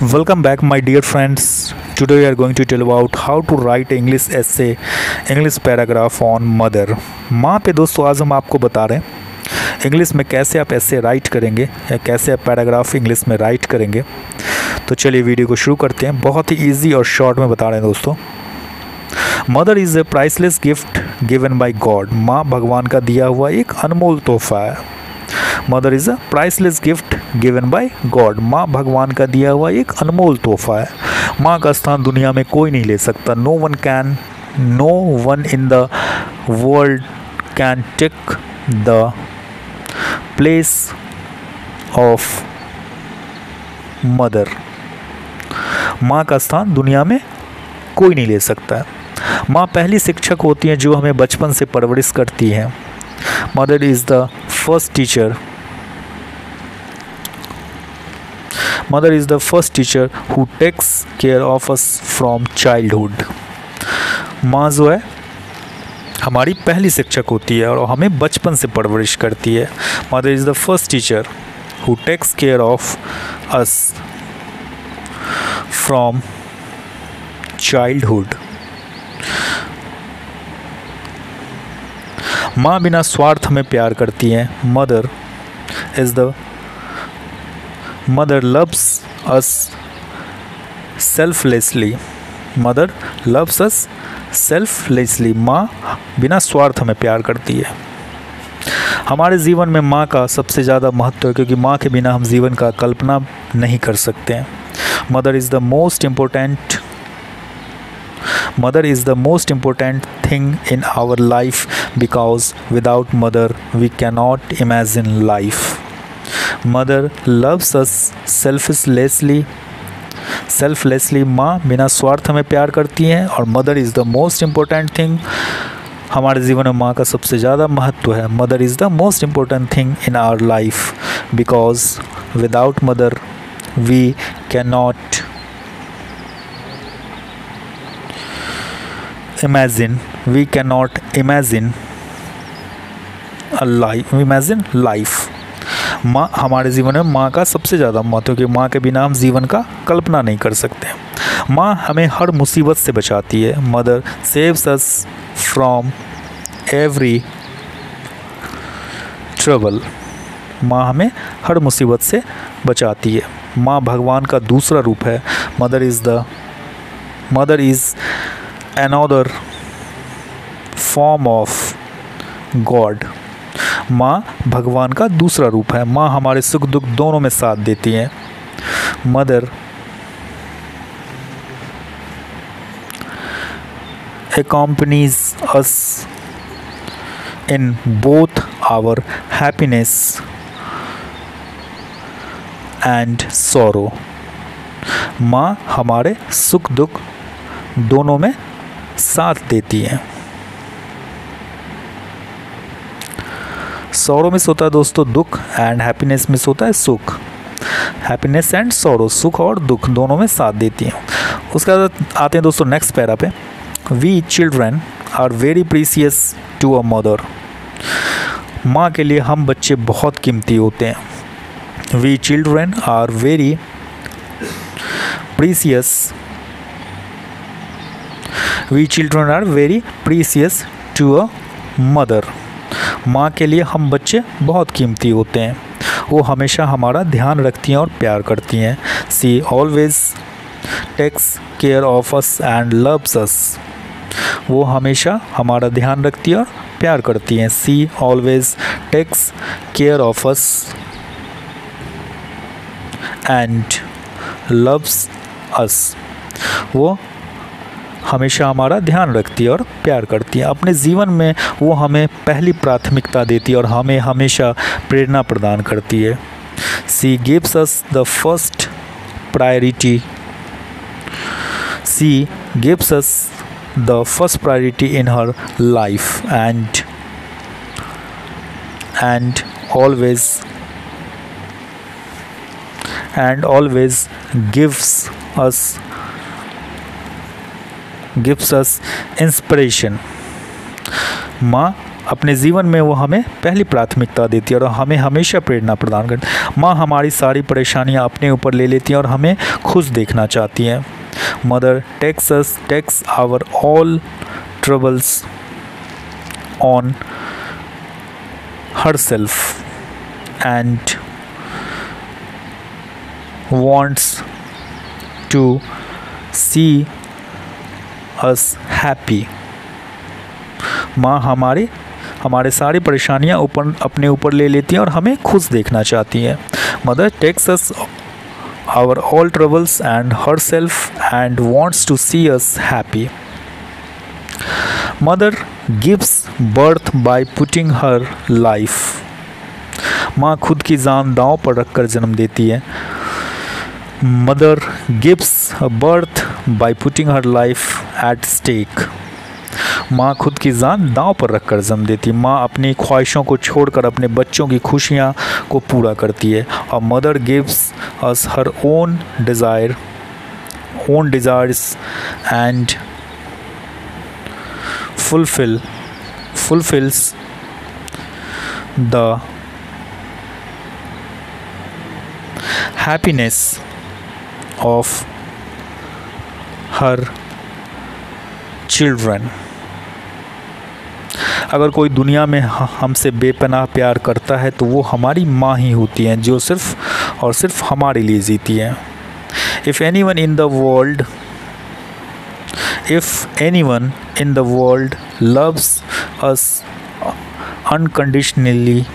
Welcome back, my dear friends. Today we are going to tell about how to write English essay, English paragraph on mother. माँ पे दोस्तों आज हम आपको बता रहे हैं इंग्लिश में कैसे आप ऐसे राइट करेंगे या कैसे आप पैराग्राफ इंग्लिश में राइट करेंगे। तो चलिए वीडियो को शुरू करते हैं। बहुत ही इजी और शॉर्ट में बता रहे हैं दोस्तों। Mother is a priceless gift given by God माँ भगवान का दिया हुआ एक अनमोल तोहफा है। Mother is a priceless gift given by God माँ भगवान का दिया हुआ एक अनमोल तोहफा है। माँ का स्थान दुनिया में कोई नहीं ले सकता। No one can no one in the world can take the place of mother माँ का स्थान दुनिया में कोई नहीं ले सकता। है माँ पहली शिक्षक होती हैं जो हमें बचपन से परवरिश करती हैं। Mother is the first teacher mother is the first teacher who takes care of us from childhood माँ जो है, हमारी पहली शिक्षक होती है और हमें बचपन से परवरिश करती है। Mother is the first teacher who takes care of us from childhood माँ बिना स्वार्थ में प्यार करती हैं। Mother is the mother loves us selflessly mother loves us selflessly माँ बिना स्वार्थ में प्यार करती है। हमारे जीवन में माँ का सबसे ज़्यादा महत्व है, क्योंकि माँ के बिना हम जीवन का कल्पना नहीं कर सकते हैं। Mother is the most important mother is the most important thing in our life because without mother, we cannot imagine life. Mother loves us selflessly selflessly माँ बिना स्वार्थ में प्यार करती हैं और mother is the most important thing हमारे जीवन में माँ का सबसे ज़्यादा महत्व है। Mother is the most important thing in our life because without mother we can not imagine. We cannot imagine a life. Imagine life. माँ, हमारे जीवन में माँ का सबसे ज़्यादा महत्व क्योंकि माँ के बिना हम जीवन का कल्पना नहीं कर सकते। माँ हमें हर मुसीबत से बचाती है। Mother saves us from every trouble माँ हमें हर मुसीबत से बचाती है। माँ भगवान का दूसरा रूप है। Mother is the mother is another form of God माँ भगवान का दूसरा रूप है। माँ हमारे सुख दुख दोनों में साथ देती हैं। Mother, accompanies us in both our happiness and sorrow. माँ हमारे सुख दुख दोनों में साथ देती हैं। सौरों में सोता है दोस्तों दुख एंड हैप्पीनेस में होता है सुख। हैप्पीनेस एंड सौरो सुख और दुख दोनों में साथ देती हैं। उसके बाद आते हैं दोस्तों नेक्स्ट पैरा पे। We children are very precious to a mother माँ के लिए हम बच्चे बहुत कीमती होते हैं। We children are very precious we children are very precious to a mother माँ के लिए हम बच्चे बहुत कीमती होते हैं। वो हमेशा हमारा ध्यान रखती हैं और प्यार करती हैं। She always takes care of us and loves us वो हमेशा हमारा ध्यान रखती है और प्यार करती हैं। She always takes care of us and loves us वो हमेशा हमारा ध्यान रखती है और प्यार करती है। अपने जीवन में वो हमें पहली प्राथमिकता देती है और हमें हमेशा प्रेरणा प्रदान करती है। She gives us the first priority she gives us the first priority in her life and and always and always gives us inspiration. माँ अपने जीवन में वो हमें पहली प्राथमिकता देती है और हमें हमेशा प्रेरणा प्रदान करती है। माँ हमारी सारी परेशानियाँ अपने ऊपर ले लेती हैं और हमें खुश देखना चाहती हैं। Mother takes us, takes our all troubles on her self and wants to see us happy. माँ हमारे हमारे सारी परेशानियाँ ऊपर, अपने ऊपर ले लेती हैं और हमें खुश देखना चाहती हैं। Mother takes us our all troubles and her self and wants to see us happy mother gives birth by putting her life माँ खुद की जान दांव पर रखकर जन्म देती है। Mother gives birth birth putting her her life stake माँ खुद की जान दांव पर रखकर जम देती। माँ अपनी ख्वाहिशों को छोड़कर अपने बच्चों की खुशियाँ को पूरा करती है। और mother gives us her own desire, own desires and fulfill fulfills the happiness of her children. अगर कोई दुनिया में हमसे बेपनाह प्यार करता है तो वो हमारी माँ ही होती हैं जो सिर्फ़ और सिर्फ़ हमारे लिए जीती हैं। If anyone in the world if anyone in the world loves us unconditionally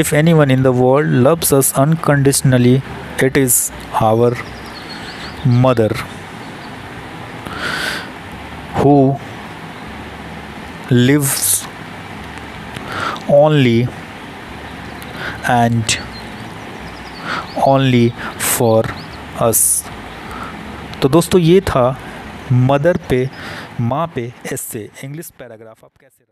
If anyone in the world loves us unconditionally, it is our mother who lives only and only for us. तो दोस्तों ये था mother पे माँ पे ऐसे English paragraph आप कैसे